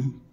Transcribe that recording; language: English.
Mm-hmm.